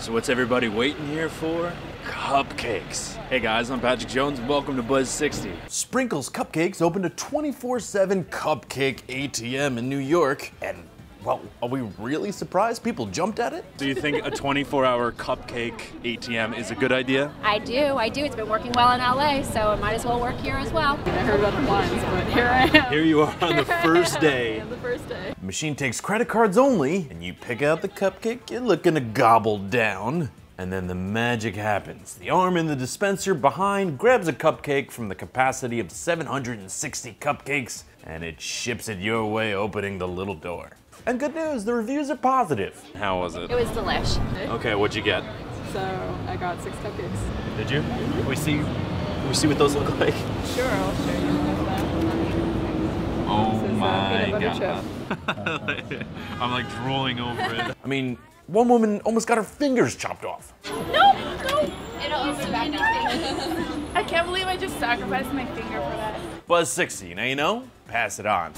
So what's everybody waiting here for? Cupcakes. Hey guys, I'm Patrick Jones and welcome to Buzz 60. Sprinkles Cupcakes opened a 24-7 cupcake ATM in New York, and well, are we really surprised people jumped at it? Do you think a 24-hour cupcake ATM is a good idea? I do, I do. It's been working well in LA, so it might as well work here as well. I heard about it once, but here I am. Here you are on the first day. on the first day. The machine takes credit cards only, and you pick out the cupcake you're looking to gobble down. And then the magic happens. The arm in the dispenser behind grabs a cupcake from the capacity of 760 cupcakes, and it ships it your way, opening the little door. And good news, the reviews are positive. How was it? It was delish. Okay, what'd you get? So I got six cupcakes. Did you? Can We see Can we see what those look like. Sure, I'll show you. Oh my god! peanut. I'm like drooling over it. I mean, one woman almost got her fingers chopped off. No, no. It'll open back I can't believe I just sacrificed my finger for that. Buzz 60, now eh, you know, pass it on.